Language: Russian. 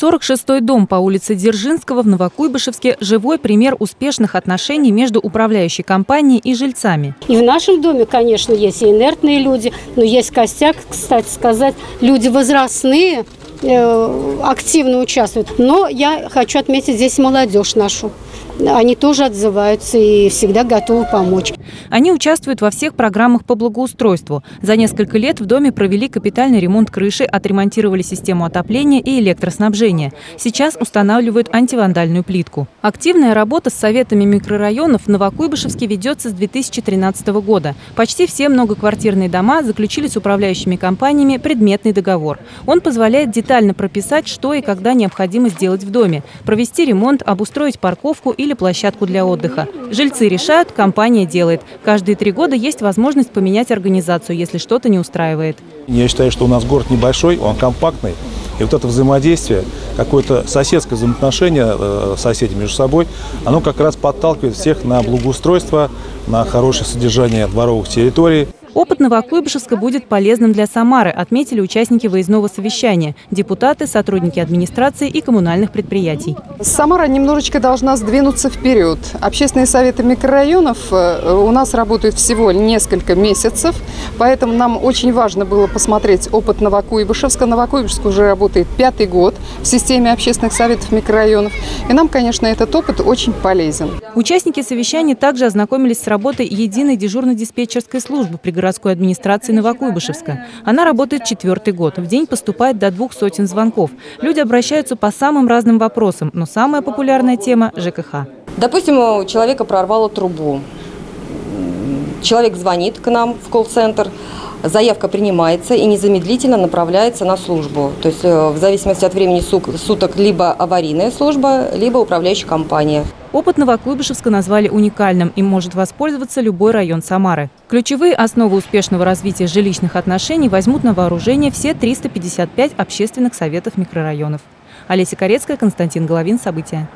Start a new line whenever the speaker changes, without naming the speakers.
46-й дом по улице Дзержинского в Новокуйбышевске – живой пример успешных отношений между управляющей компанией и жильцами.
И в нашем доме, конечно, есть и инертные люди, но есть костяк, кстати сказать, люди возрастные, э, активно участвуют. Но я хочу отметить здесь молодежь нашу они тоже отзываются и всегда готовы помочь.
Они участвуют во всех программах по благоустройству. За несколько лет в доме провели капитальный ремонт крыши, отремонтировали систему отопления и электроснабжения. Сейчас устанавливают антивандальную плитку. Активная работа с советами микрорайонов в Новокуйбышевске ведется с 2013 года. Почти все многоквартирные дома заключили с управляющими компаниями предметный договор. Он позволяет детально прописать, что и когда необходимо сделать в доме, провести ремонт, обустроить парковку или площадку для отдыха. Жильцы решают, компания делает. Каждые три года есть возможность поменять организацию, если что-то не устраивает.
Я считаю, что у нас город небольшой, он компактный. И вот это взаимодействие, какое-то соседское взаимоотношение э, соседей между собой, оно как раз подталкивает всех на благоустройство, на хорошее содержание дворовых территорий.
Опыт Новокуйбышевска будет полезным для Самары, отметили участники выездного совещания – депутаты, сотрудники администрации и коммунальных предприятий.
Самара немножечко должна сдвинуться вперед. Общественные советы микрорайонов э, у нас работают всего несколько месяцев, поэтому нам очень важно было посмотреть опыт Новокуйбышевска. Новокуйбышевск уже работает пятый год в системе общественных советов микрорайонов. И нам, конечно, этот опыт очень полезен.
Участники совещания также ознакомились с работой единой дежурно-диспетчерской службы при городской администрации Новокуйбышевска. Она работает четвертый год. В день поступает до двух сотен звонков. Люди обращаются по самым разным вопросам, но самая популярная тема – ЖКХ.
Допустим, у человека прорвало трубу. Человек звонит к нам в колл-центр, заявка принимается и незамедлительно направляется на службу. То есть э, в зависимости от времени суток либо аварийная служба, либо управляющая компания.
Опыт Новокуйбышевска назвали уникальным. Им может воспользоваться любой район Самары. Ключевые основы успешного развития жилищных отношений возьмут на вооружение все 355 общественных советов микрорайонов. Олеся Корецкая, Константин Головин. События.